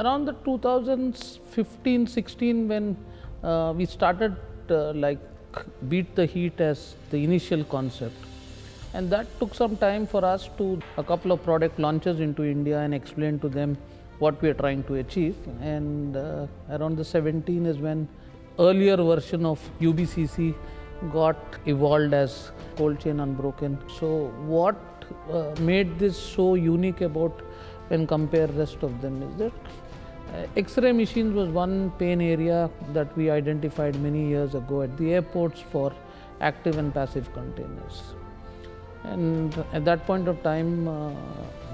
around the 2015 16 when uh, we started uh, like beat the heat as the initial concept. And that took some time for us to a couple of product launches into india and explain to them what we are trying to achieve. And uh, around the 17 is when earlier version of ubcc got evolved as cold chain unbroken. So what uh, made this so unique about when compare rest of them is that X-ray machines was one pain area that we identified many years ago at the airports for active and passive containers. And at that point of time, uh,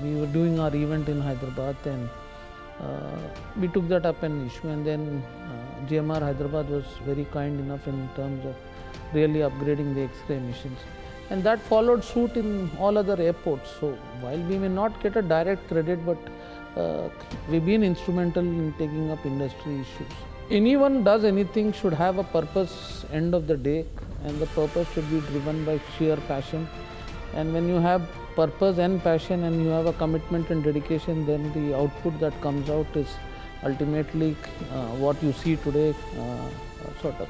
we were doing our event in Hyderabad and uh, we took that up an issue and then uh, GMR Hyderabad was very kind enough in terms of really upgrading the X-ray machines. And that followed suit in all other airports. So while we may not get a direct credit, but uh, we've been instrumental in taking up industry issues. Anyone does anything should have a purpose end of the day and the purpose should be driven by sheer passion. And when you have purpose and passion and you have a commitment and dedication, then the output that comes out is ultimately uh, what you see today, uh, sort of.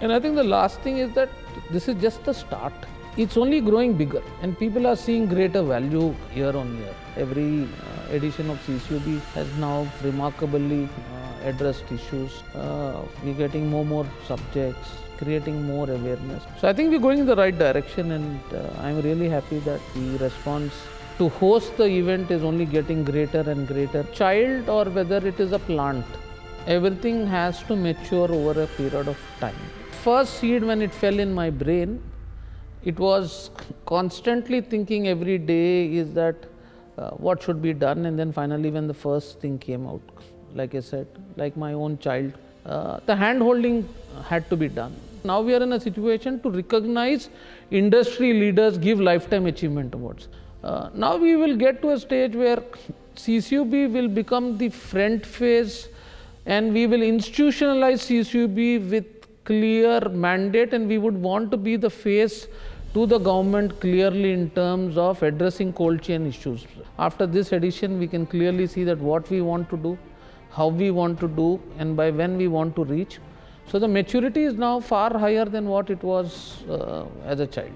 And I think the last thing is that this is just the start it's only growing bigger and people are seeing greater value year on year. Every uh, edition of CCUB has now remarkably uh, addressed issues. Uh, we're getting more more subjects, creating more awareness. So I think we're going in the right direction and uh, I'm really happy that the response to host the event is only getting greater and greater. Child or whether it is a plant, everything has to mature over a period of time. First seed when it fell in my brain it was constantly thinking every day is that uh, what should be done and then finally when the first thing came out like i said like my own child uh, the hand holding had to be done. Now we are in a situation to recognize industry leaders give lifetime achievement awards. Uh, now we will get to a stage where ccub will become the front face and we will institutionalize ccub with clear mandate and we would want to be the face to the government clearly in terms of addressing cold chain issues. After this edition, we can clearly see that what we want to do, how we want to do, and by when we want to reach. So the maturity is now far higher than what it was uh, as a child.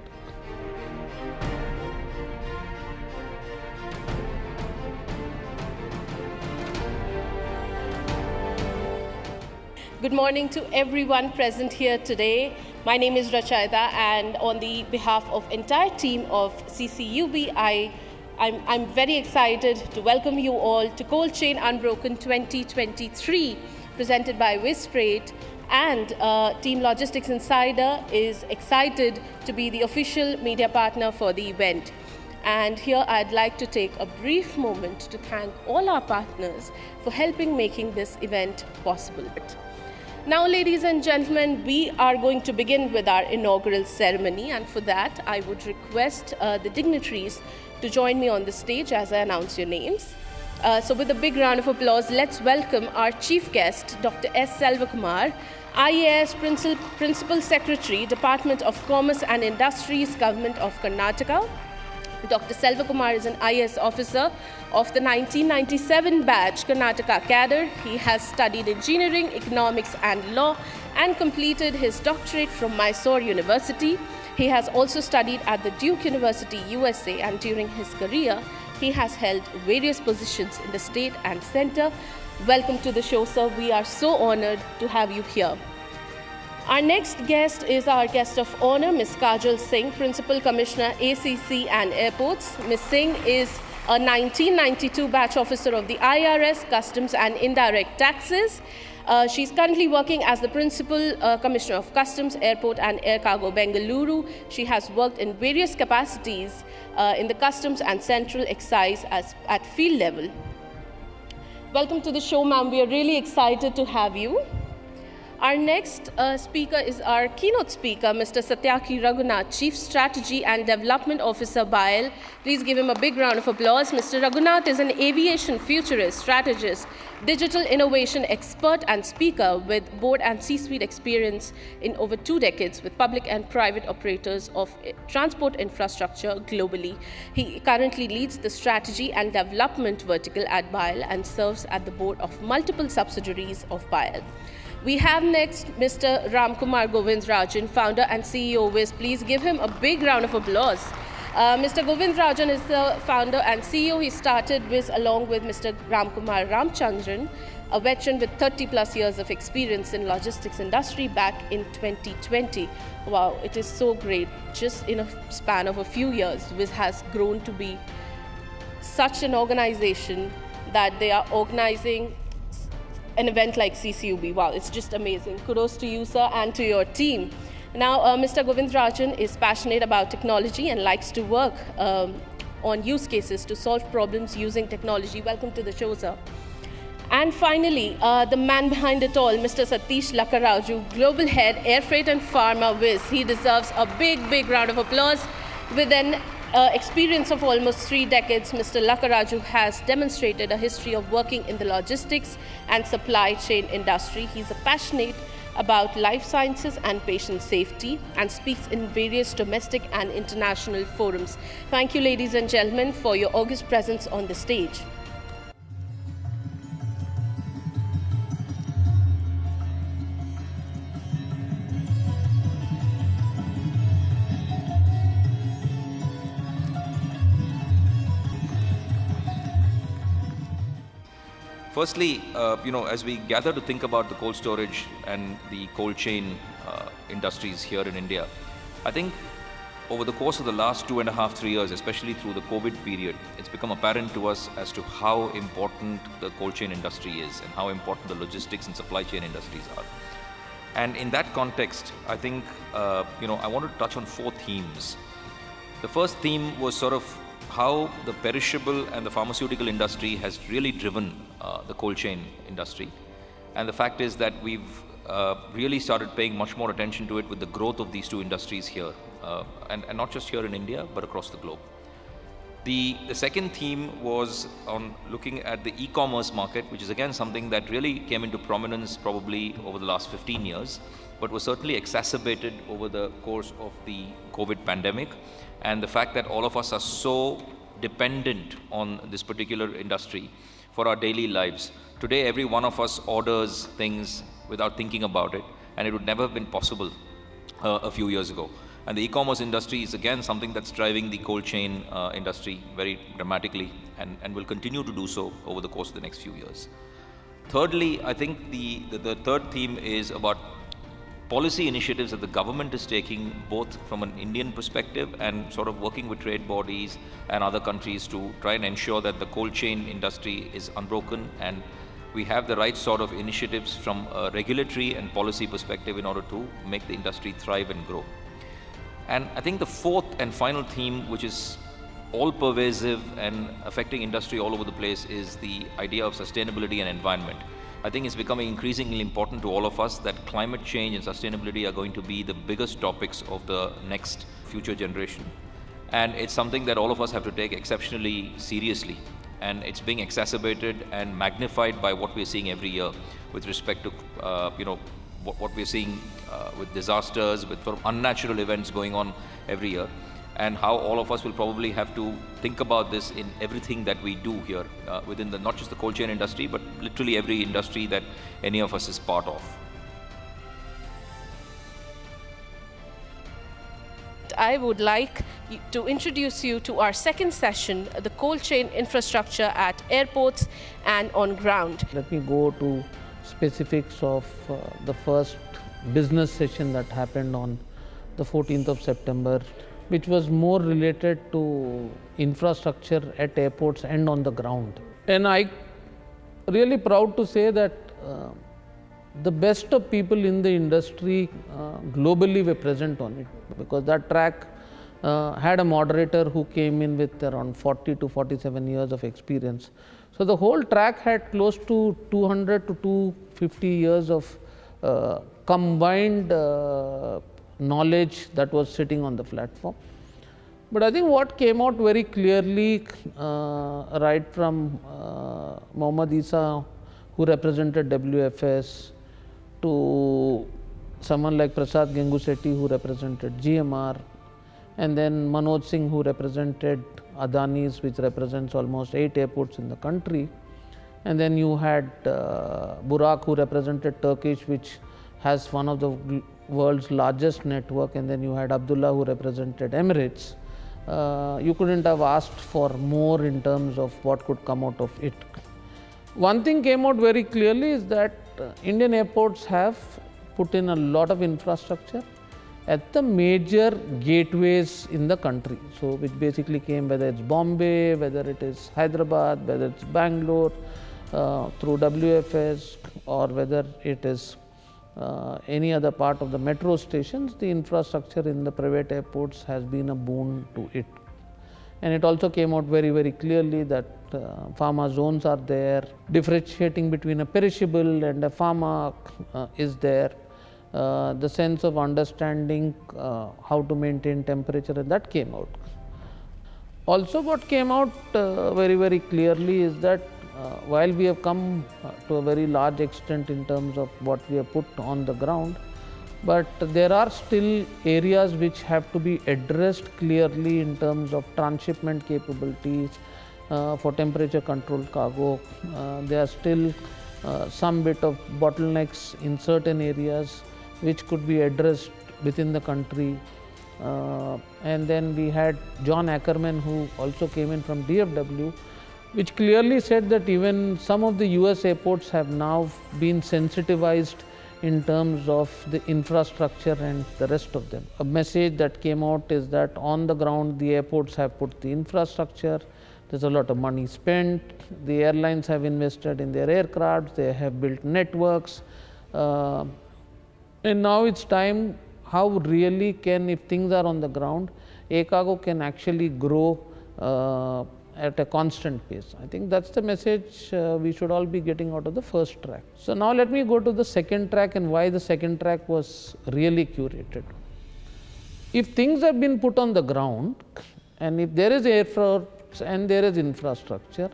Good morning to everyone present here today. My name is Rachaida and on the behalf of entire team of CCUB, I, I'm, I'm very excited to welcome you all to Cold Chain Unbroken 2023 presented by Freight and uh, Team Logistics Insider is excited to be the official media partner for the event. And here I'd like to take a brief moment to thank all our partners for helping making this event possible. Now, ladies and gentlemen, we are going to begin with our inaugural ceremony, and for that, I would request uh, the dignitaries to join me on the stage as I announce your names. Uh, so, with a big round of applause, let's welcome our chief guest, Dr. S. Selvakumar, IAS Principal, Principal Secretary, Department of Commerce and Industries, Government of Karnataka. Dr. Selvakumar is an IS officer of the 1997 batch Karnataka cadre. He has studied engineering, economics, and law and completed his doctorate from Mysore University. He has also studied at the Duke University, USA, and during his career, he has held various positions in the state and center. Welcome to the show, sir. We are so honored to have you here. Our next guest is our guest of honor, Ms. Kajal Singh, Principal Commissioner, ACC and Airports. Ms. Singh is a 1992 batch officer of the IRS, Customs and Indirect Taxes. Uh, she's currently working as the Principal uh, Commissioner of Customs, Airport and Air Cargo, Bengaluru. She has worked in various capacities uh, in the Customs and Central Excise as, at field level. Welcome to the show, ma'am. We are really excited to have you. Our next uh, speaker is our keynote speaker, Mr. Satyaki Raghunath, Chief Strategy and Development Officer, BIAL. Please give him a big round of applause. Mr. Raghunath is an aviation futurist, strategist, digital innovation expert, and speaker with board and C-suite experience in over two decades with public and private operators of transport infrastructure globally. He currently leads the strategy and development vertical at BIAL and serves at the board of multiple subsidiaries of BIAL. We have next Mr. Ramkumar Govindarajan, founder and CEO of WIZ. Please give him a big round of applause. Uh, Mr. Govindarajan is the founder and CEO. He started WIZ along with Mr. Ramkumar Ramchandran, a veteran with 30 plus years of experience in logistics industry back in 2020. Wow, it is so great. Just in a span of a few years, WIZ has grown to be such an organization that they are organizing an event like CCUB. Wow, it's just amazing. Kudos to you, sir, and to your team. Now, uh, Mr. Govindarajan is passionate about technology and likes to work um, on use cases to solve problems using technology. Welcome to the show, sir. And finally, uh, the man behind it all, Mr. Satish Lakaraju, Global Head, Air Freight and Pharma WIZ. He deserves a big, big round of applause with an uh, experience of almost three decades, Mr. Lakaraju has demonstrated a history of working in the logistics and supply chain industry. He's a passionate about life sciences and patient safety and speaks in various domestic and international forums. Thank you, ladies and gentlemen, for your august presence on the stage. Firstly, uh, you know, as we gather to think about the cold storage and the cold chain uh, industries here in India, I think over the course of the last two and a half, three years, especially through the COVID period, it's become apparent to us as to how important the cold chain industry is and how important the logistics and supply chain industries are. And in that context, I think, uh, you know, I want to touch on four themes. The first theme was sort of how the perishable and the pharmaceutical industry has really driven uh, the cold chain industry. And the fact is that we've uh, really started paying much more attention to it with the growth of these two industries here, uh, and, and, not just here in India, but across the globe. The, the second theme was on looking at the e-commerce market, which is again something that really came into prominence probably over the last 15 years, but was certainly exacerbated over the course of the COVID pandemic. And the fact that all of us are so dependent on this particular industry for our daily lives. Today, every one of us orders things without thinking about it, and it would never have been possible uh, a few years ago. And the e-commerce industry is again something that's driving the cold chain uh, industry very dramatically and, and will continue to do so over the course of the next few years. Thirdly, I think the, the, the third theme is about policy initiatives that the government is taking both from an Indian perspective and sort of working with trade bodies and other countries to try and ensure that the cold chain industry is unbroken and we have the right sort of initiatives from a regulatory and policy perspective in order to make the industry thrive and grow. And I think the fourth and final theme, which is all pervasive and affecting industry all over the place, is the idea of sustainability and environment. I think it's becoming increasingly important to all of us that climate change and sustainability are going to be the biggest topics of the next future generation. And it's something that all of us have to take exceptionally seriously. And it's being exacerbated and magnified by what we're seeing every year with respect to, uh, you know, what, what we're seeing uh, with disasters, with unnatural events going on every year and how all of us will probably have to think about this in everything that we do here uh, within the not just the cold chain industry but literally every industry that any of us is part of. I would like to introduce you to our second session, the cold chain infrastructure at airports and on ground. Let me go to specifics of uh, the first business session that happened on the 14th of September which was more related to infrastructure at airports and on the ground. And I really proud to say that uh, the best of people in the industry uh, globally were present on it because that track uh, had a moderator who came in with around 40 to 47 years of experience. So the whole track had close to 200 to 250 years of uh, combined uh, knowledge that was sitting on the platform. But I think what came out very clearly uh, right from uh, Mohammad Isa who represented WFS to someone like Prasad Gangusetti who represented GMR and then Manoj Singh who represented Adani's which represents almost 8 airports in the country and then you had uh, Burak who represented Turkish which has one of the world's largest network and then you had Abdullah who represented Emirates. Uh, you couldn't have asked for more in terms of what could come out of it. One thing came out very clearly is that uh, Indian airports have put in a lot of infrastructure at the major gateways in the country. So, which basically came whether it's Bombay, whether it is Hyderabad, whether it's Bangalore uh, through WFS or whether it is uh, any other part of the metro stations, the infrastructure in the private airports has been a boon to it. And it also came out very, very clearly that uh, pharma zones are there, differentiating between a perishable and a pharma uh, is there. Uh, the sense of understanding uh, how to maintain temperature and that came out. Also what came out uh, very very clearly is that uh, while we have come uh, to a very large extent in terms of what we have put on the ground, but there are still areas which have to be addressed clearly in terms of transshipment capabilities uh, for temperature controlled cargo. Uh, there are still uh, some bit of bottlenecks in certain areas which could be addressed within the country. Uh, and then we had John Ackerman who also came in from DFW which clearly said that even some of the US airports have now been sensitized in terms of the infrastructure and the rest of them. A message that came out is that on the ground the airports have put the infrastructure, there's a lot of money spent, the airlines have invested in their aircraft, they have built networks. Uh, and now it's time how really can, if things are on the ground, cargo can actually grow uh, at a constant pace. I think that's the message uh, we should all be getting out of the first track. So now let me go to the second track and why the second track was really curated. If things have been put on the ground and if there is airports and there is infrastructure,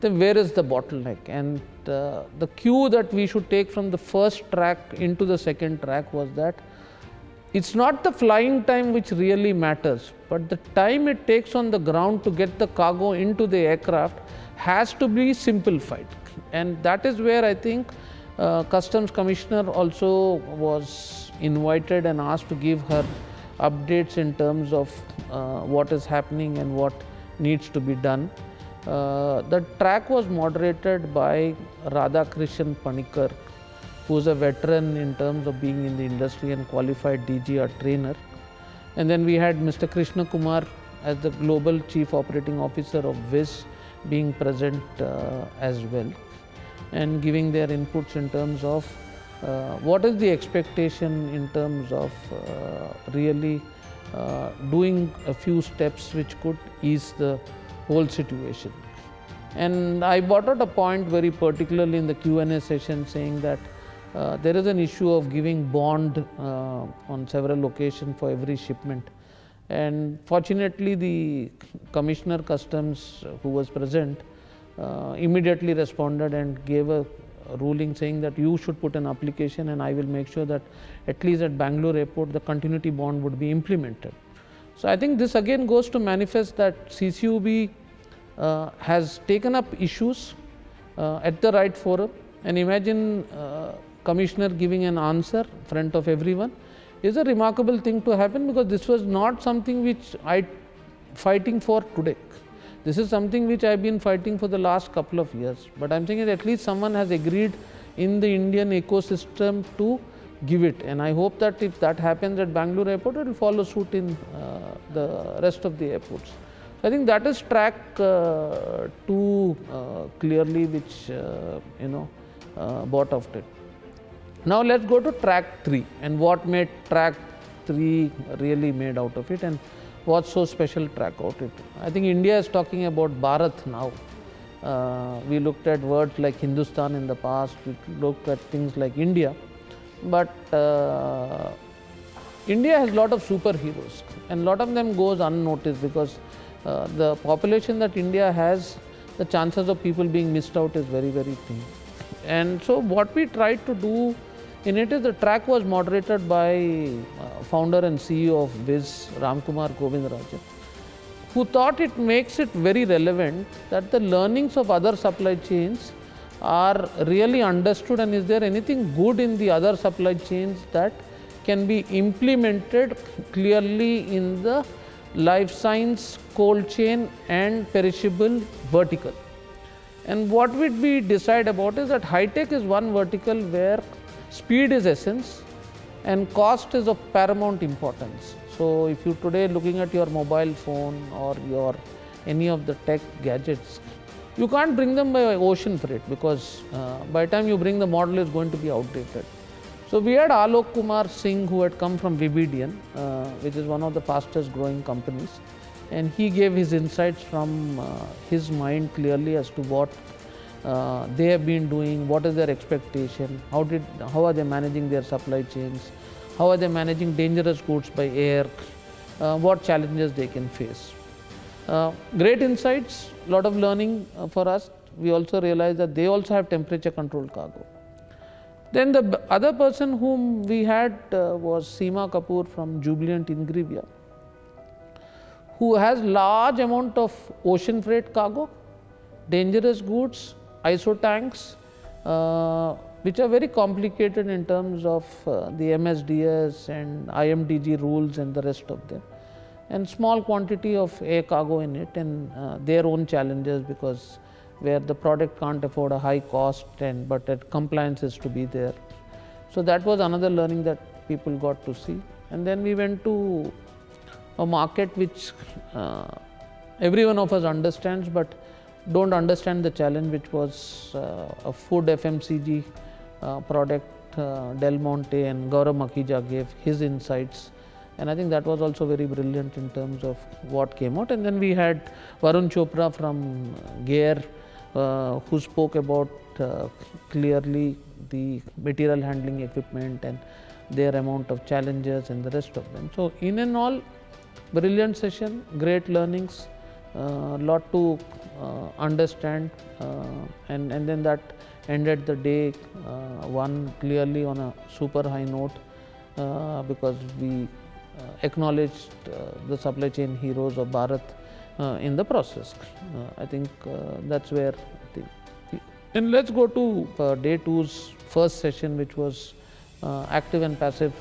then where is the bottleneck? And uh, the cue that we should take from the first track into the second track was that it's not the flying time which really matters, but the time it takes on the ground to get the cargo into the aircraft has to be simplified. And that is where I think uh, Customs Commissioner also was invited and asked to give her updates in terms of uh, what is happening and what needs to be done. Uh, the track was moderated by Radhakrishan Panikar, who is a veteran in terms of being in the industry and qualified DG or trainer. And then we had Mr. Krishna Kumar as the Global Chief Operating Officer of WIZ being present uh, as well and giving their inputs in terms of uh, what is the expectation in terms of uh, really uh, doing a few steps which could ease the whole situation. And I brought out a point very particularly in the Q&A session saying that uh, there is an issue of giving bond uh, on several locations for every shipment. And fortunately, the Commissioner Customs who was present uh, immediately responded and gave a ruling saying that you should put an application and I will make sure that at least at Bangalore airport the continuity bond would be implemented. So, I think this again goes to manifest that CCUB uh, has taken up issues uh, at the right forum and imagine uh, commissioner giving an answer in front of everyone is a remarkable thing to happen because this was not something which I fighting for today. This is something which I have been fighting for the last couple of years, but I am saying that at least someone has agreed in the Indian ecosystem to give it and I hope that if that happens at Bangalore airport, it will follow suit in uh, the rest of the airports. I think that is track uh, two uh, clearly which uh, you know uh, bought of it. Now let's go to track 3 and what made track 3 really made out of it and what's so special track out it. I think India is talking about Bharat now. Uh, we looked at words like Hindustan in the past, we looked at things like India. but uh, India has a lot of superheroes and a lot of them goes unnoticed because uh, the population that India has, the chances of people being missed out is very, very thin. And so what we tried to do in it, the track was moderated by uh, founder and CEO of WIZ, Ramkumar Govindarajan, who thought it makes it very relevant that the learnings of other supply chains are really understood and is there anything good in the other supply chains that can be implemented clearly in the life science, cold chain and perishable vertical. And what would we decide about is that high tech is one vertical where speed is essence and cost is of paramount importance. So if you today looking at your mobile phone or your any of the tech gadgets, you can't bring them by ocean freight because uh, by the time you bring the model is going to be outdated. So we had Alok Kumar Singh who had come from Vibedian, uh, which is one of the fastest growing companies, and he gave his insights from uh, his mind clearly as to what uh, they have been doing, what is their expectation, how did how are they managing their supply chains, how are they managing dangerous goods by air, uh, what challenges they can face. Uh, great insights, lot of learning uh, for us. We also realized that they also have temperature controlled cargo. Then the other person whom we had uh, was Seema Kapoor from Jubilant Ingrevia, who has large amount of ocean freight cargo, dangerous goods, ISO tanks, uh, which are very complicated in terms of uh, the MSDS and IMDG rules and the rest of them and small quantity of air cargo in it and uh, their own challenges because where the product can't afford a high cost and but that compliance is to be there. So that was another learning that people got to see and then we went to a market which uh, every one of us understands but don't understand the challenge which was uh, a food FMCG uh, product uh, Del Monte and Gaurav Makhija gave his insights and I think that was also very brilliant in terms of what came out. And then we had Varun Chopra from Gear, uh, who spoke about uh, clearly the material handling equipment and their amount of challenges and the rest of them. So, in and all, brilliant session, great learnings, lot to uh, understand, uh, and, and then that ended the day uh, one clearly on a super high note because we uh, acknowledged uh, the supply chain heroes of Bharat uh, in the process. I think that's where. and let's go to day two's first session, which was active and passive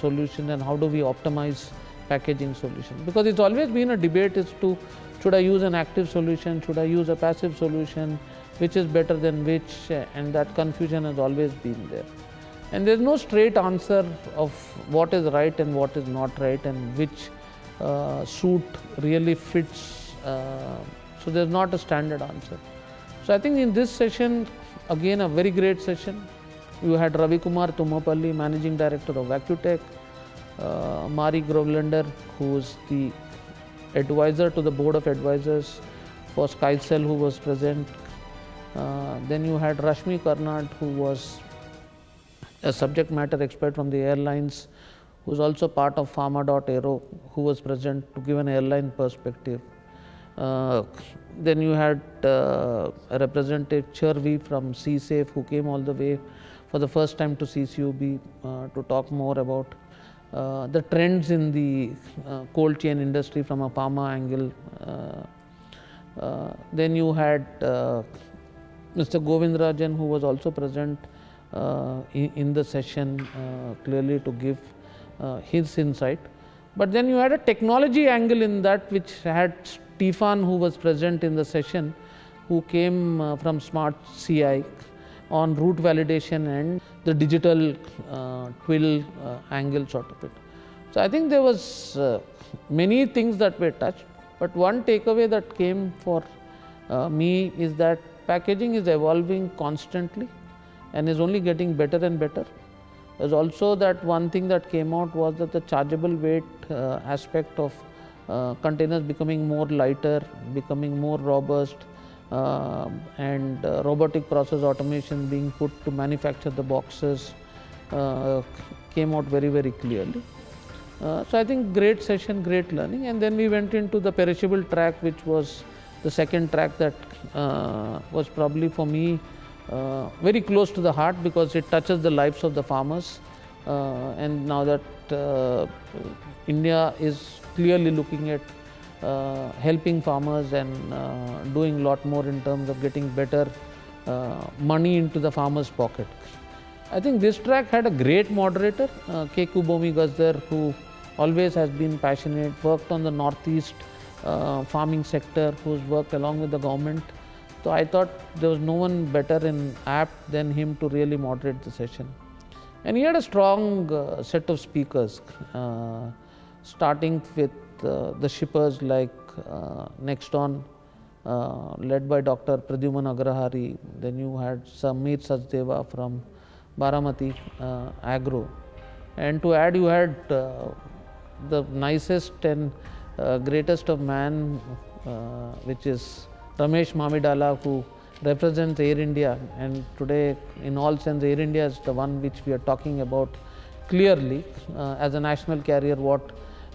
solution, and how do we optimize packaging solution because it's always been a debate as to should I use an active solution, should I use a passive solution, which is better than which, and that confusion has always been there. And there's no straight answer of what is right and what is not right and which uh, suit really fits. Uh, so there's not a standard answer. So I think in this session, again a very great session. You had Ravi Kumar Tumapalli, Managing Director of Acutech, uh, Mari Grovlander, who is the advisor to the Board of Advisors for SkyCell, who was present. Uh, then you had Rashmi Karnad, who was a subject matter expert from the airlines who is also part of pharma.aero who was present to give an airline perspective. Uh, then you had uh, a representative Chervi from CSAFE who came all the way for the first time to CCUB uh, to talk more about uh, the trends in the uh, cold chain industry from a pharma angle. Uh, then you had Mr. Govindarajan who was also present uh, in, in, the session uh, clearly to give uh, his insight. But then you had a technology angle in that which had Stefan who was present in the session who came uh, from Smart CI on route validation and the digital uh, twin uh, angle sort of it. So, I think there was many things that were touched, but one takeaway that came for me is that packaging is evolving constantly and is only getting better and better. There's also that one thing that came out was that the chargeable weight uh, aspect of uh, containers becoming more lighter, becoming more robust, uh, and uh, robotic process automation being put to manufacture the boxes uh, came out very, very clearly. Uh, so I think great session, great learning, and then we went into the perishable track, which was the second track that uh, was probably for me uh, very close to the heart because it touches the lives of the farmers. And now that India is clearly looking at helping farmers and uh, doing a lot more in terms of getting better uh, money into the farmer's pocket. I think this track had a great moderator, uh, Keku Bomi Gazdar, who always has been passionate, worked on the northeast uh, farming sector, who's worked along with the government. So I thought there was no one better in apt than him to really moderate the session. And he had a strong uh, set of speakers, uh, starting with the shippers like uh, Nexton, uh, led by Dr. Pradyuman Agrahari. Then you had Samir Sachdeva from Baramati uh, Agro. And to add, you had uh, the nicest and uh, greatest of man, uh, which is Ramesh Mamidala, who represents Air India. And today, in all sense, Air India is the one which we are talking about clearly uh, as a national carrier, what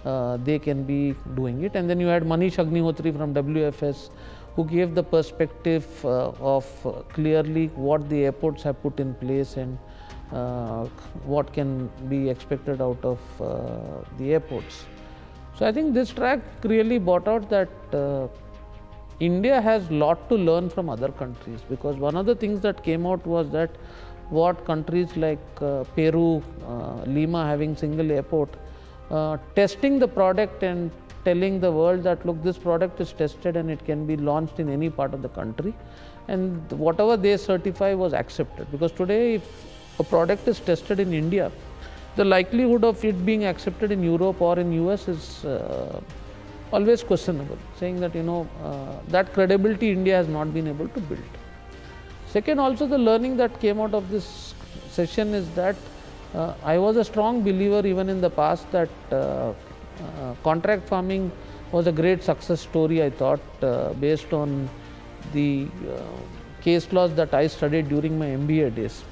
uh, they can be doing it. And then you had Manish Agnihotri from WFS, who gave the perspective uh, of uh, clearly what the airports have put in place and uh, what can be expected out of uh, the airports. So I think this track really brought out that uh, India has lot to learn from other countries because one of the things that came out was that what countries like Peru, Lima having single airport, uh, testing the product and telling the world that look this product is tested and it can be launched in any part of the country. And whatever they certify was accepted. Because today if a product is tested in India, the likelihood of it being accepted in Europe or in US is uh, always questionable, saying that you know uh, that credibility India has not been able to build. Second, also the learning that came out of this session is that uh, I was a strong believer even in the past that uh, uh, contract farming was a great success story. I thought uh, based on the uh, case laws that I studied during my MBA days.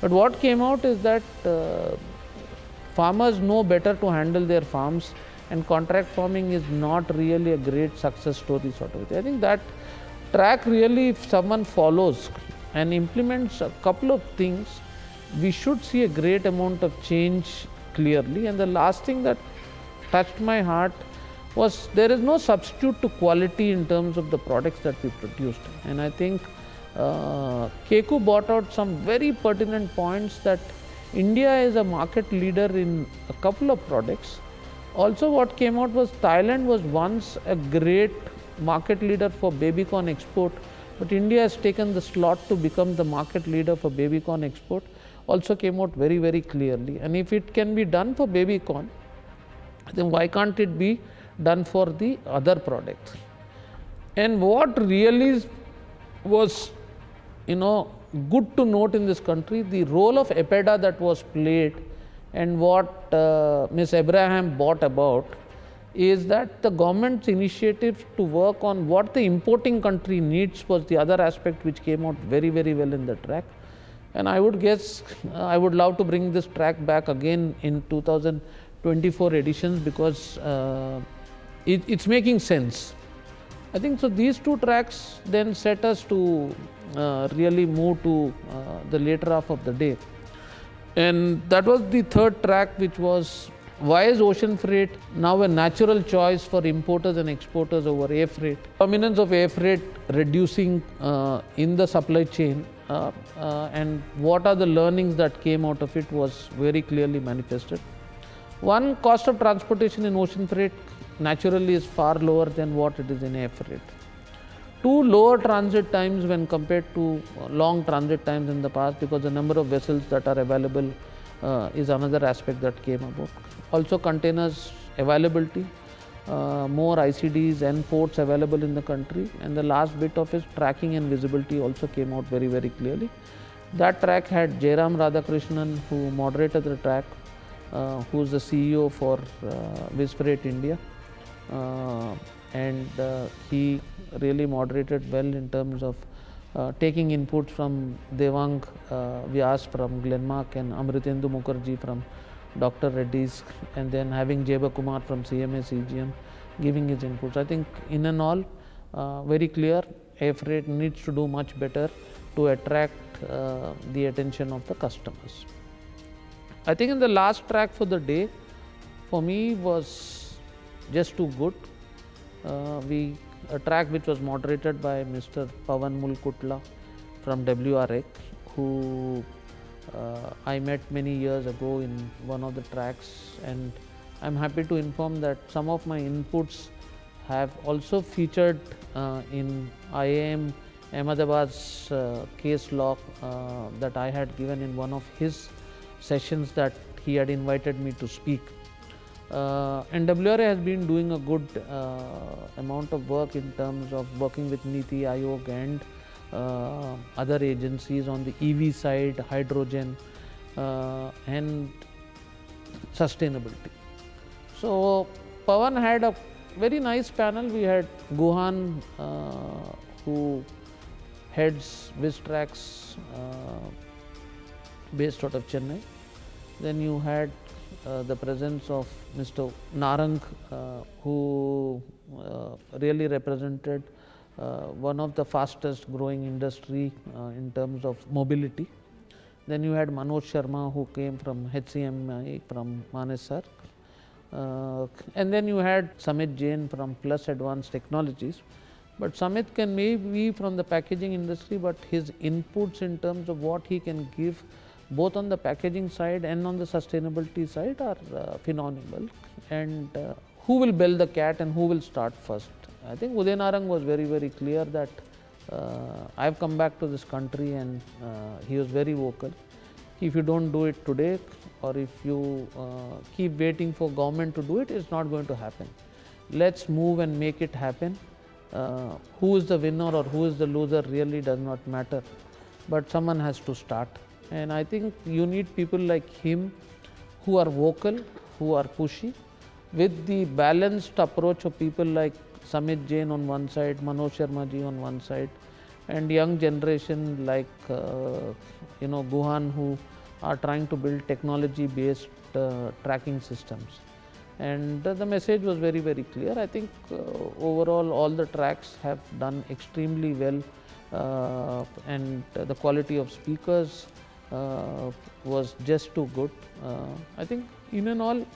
But what came out is that uh, farmers know better to handle their farms and contract farming is not really a great success story sort of thing. I think that track really if someone follows and implements a couple of things, we should see a great amount of change clearly. And the last thing that touched my heart was there is no substitute to quality in terms of the products that we produced. And I think uh, Keku brought out some very pertinent points that India is a market leader in a couple of products. Also, what came out was Thailand was once a great market leader for baby corn export, but India has taken the slot to become the market leader for baby corn export. Also came out very, very clearly. And if it can be done for baby corn, then why can't it be done for the other products? And what really was you know, good to note in this country the role of APEDA that was played and what uh, Ms. Abraham brought about is that the government's initiative to work on what the importing country needs was the other aspect which came out very, very well in the track. And I would guess, uh, I would love to bring this track back again in 2024 editions because uh, it, it's making sense. I think so these two tracks then set us to uh, really move to uh, the later half of the day. And that was the third track, which was why is ocean freight now a natural choice for importers and exporters over air freight? Dominance of air freight reducing uh, in the supply chain uh, uh, and what are the learnings that came out of it was very clearly manifested. One, cost of transportation in ocean freight naturally is far lower than what it is in air freight. Two, lower transit times when compared to long transit times in the past because the number of vessels that are available uh, is another aspect that came about. Also containers availability, uh, more ICDs and ports available in the country and the last bit of is tracking and visibility also came out very very clearly. That track had Jairam Radhakrishnan who moderated the track, uh, who is the CEO for uh, India. Uh, and uh, he really moderated well in terms of uh, taking inputs from Devang uh, Vyas from Glenmark and Amritendu Mukherjee from Dr. Reddy's and then having Jeba Kumar from CMA CGM giving his inputs. I think in and all uh, very clear AFRET needs to do much better to attract uh, the attention of the customers. I think in the last track for the day for me was just too good. Uh, we a track which was moderated by Mr. Pavan Mulkutla from WRI who uh, I met many years ago in one of the tracks and I'm happy to inform that some of my inputs have also featured uh, in IIM Ahmedabad's uh, case law uh, that I had given in one of his sessions that he had invited me to speak. Uh, has been doing a good uh, amount of work in terms of working with Niti Aayog and uh, other agencies on the EV side, hydrogen, uh, and sustainability. So, Pavan had a very nice panel. We had Guhan, uh, who heads Vistrax uh, based out of Chennai. Then you had uh, the presence of Mr. Narang, uh, who uh, really represented uh, one of the fastest growing industry uh, in terms of mobility. Then you had Manoj Sharma, who came from HCMI from Manesar. And then you had Samit Jain from Plus Advanced Technologies. But Samit can maybe be from the packaging industry, but his inputs in terms of what he can give both on the packaging side and on the sustainability side are uh, phenomenal. And uh, who will bell the cat and who will start first? I think Uday Narang was very, very clear that uh, I have come back to this country and uh, he was very vocal. If you don't do it today or if you uh, keep waiting for government to do it, it's not going to happen. Let's move and make it happen. Uh, who is the winner or who is the loser really does not matter, but someone has to start. And I think you need people like him who are vocal, who are pushy, with the balanced approach of people like Samit Jain on one side, Manoj Sharma ji on one side, and young generation like uh, you know Guhan who are trying to build technology based uh, tracking systems. And uh, the message was very, very clear. I think uh, overall, all the tracks have done extremely well, uh, and the quality of speakers was just too good. Uh, I think, in and all,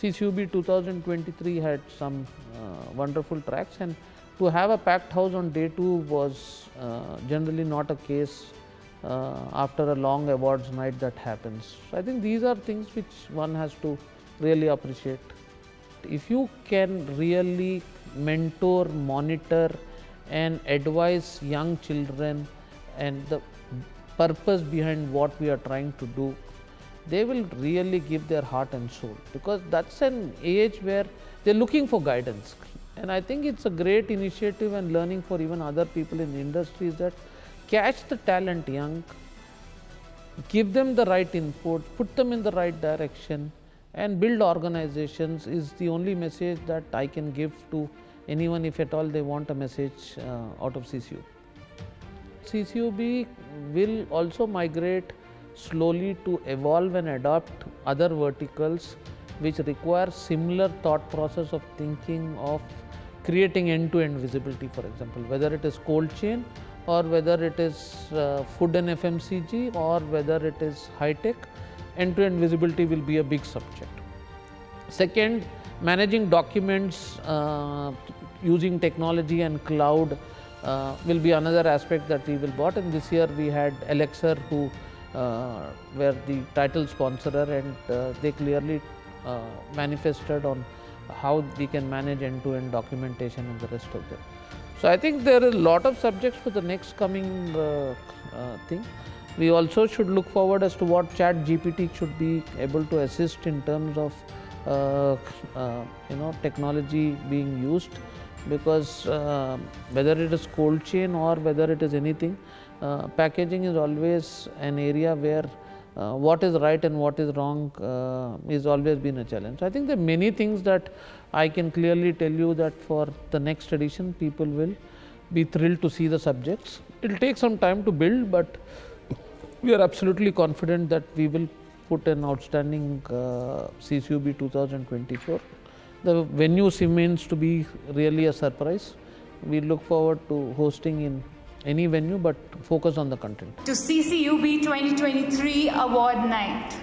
CCUB 2023 had some uh, wonderful tracks, and to have a packed house on day two was uh, generally not a case uh, after a long awards night that happens. So I think these are things which one has to really appreciate. If you can really mentor, monitor, and advise young children and the purpose behind what we are trying to do, they will really give their heart and soul because that's an age where they're looking for guidance. And I think it's a great initiative and learning for even other people in the industry is that catch the talent young, give them the right input, put them in the right direction, and build organizations is the only message that I can give to anyone if at all they want a message uh, out of CCU. CCUB will also migrate slowly to evolve and adopt other verticals which require similar thought process of thinking of creating end-to-end visibility for example whether it is cold chain or whether it is uh, food and FMCG or whether it is high tech end-to-end visibility will be a big subject. Second, managing documents uh, using technology and cloud uh, will be another aspect that we will bought and this year we had Elyxr who uh, were the title sponsor and uh, they clearly uh, manifested on how we can manage end-to-end documentation and the rest of them. So I think there are a lot of subjects for the next coming uh, uh, thing. We also should look forward as to what ChatGPT should be able to assist in terms of you know technology being used because uh, whether it is cold chain or whether it is anything, uh, packaging is always an area where uh, what is right and what is wrong uh, is always been a challenge. So I think there are many things that I can clearly tell you that for the next edition, people will be thrilled to see the subjects. It will take some time to build, but we are absolutely confident that we will put an outstanding uh, CCUB 2024. The venue seems to be really a surprise. We look forward to hosting in any venue but focus on the content. To CCUB 2023 Award Night.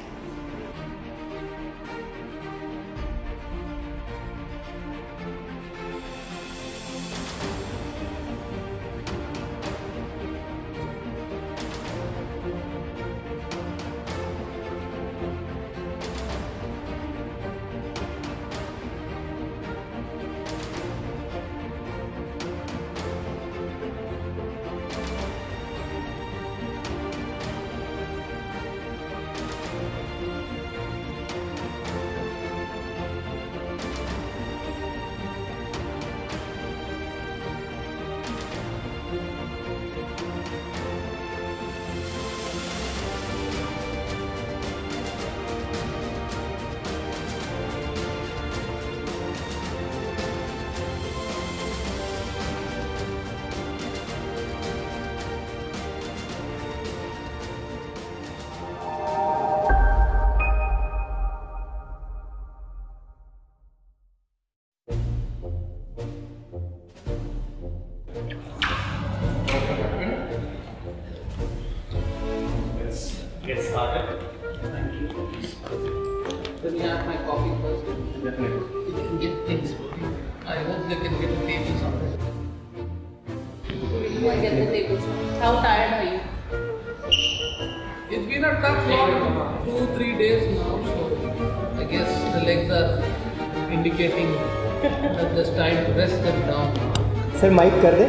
फिर mic कर दे।